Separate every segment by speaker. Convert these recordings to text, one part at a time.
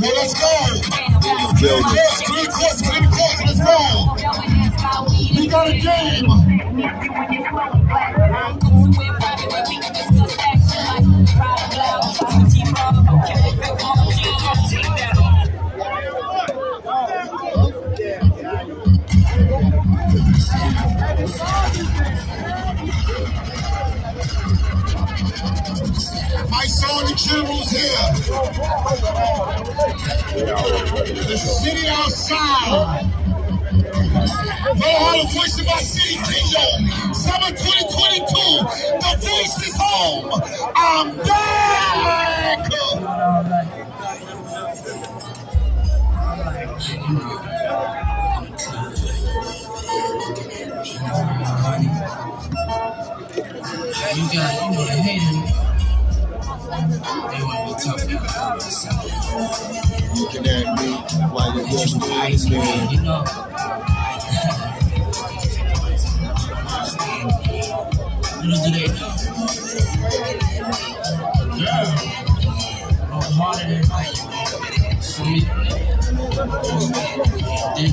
Speaker 1: let's go. Building. Green course, green course, let's go. We got a game. My the general's here. The city outside. No Harlem voice of my city, Kingdom. Summer 2022. The voice is home. I'm back.
Speaker 2: You got, you know, the haters. They want to be talking about
Speaker 1: Looking at me while you're man.
Speaker 2: you know. Little do they know. I'm harder than for me. Then,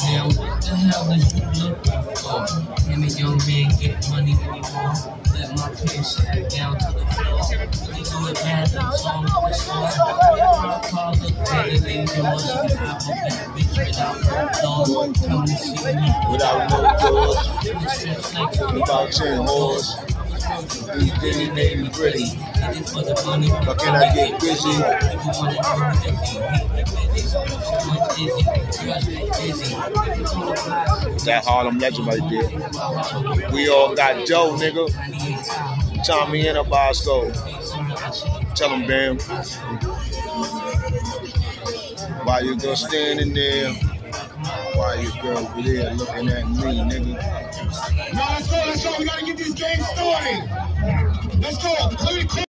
Speaker 2: now what the hell is you Let my sag down to the floor. They do it it's for. My car look better than yours. You have a bad bitch without no doors. Come and see me.
Speaker 1: Without no doors,
Speaker 2: It's like
Speaker 1: ten whores. These days made me pretty.
Speaker 2: It for the money.
Speaker 1: But can I get busy?
Speaker 2: If you want to do it, if you need it, so much dizzy, you gotta busy.
Speaker 1: That Harlem legend right there. We all got Joe, nigga. Tommy and a Bosco. Tell him, Bam. Why you girl standing there? Why you girl there looking at me, nigga? No, let's go, let's go. We gotta get this game started. Let's go.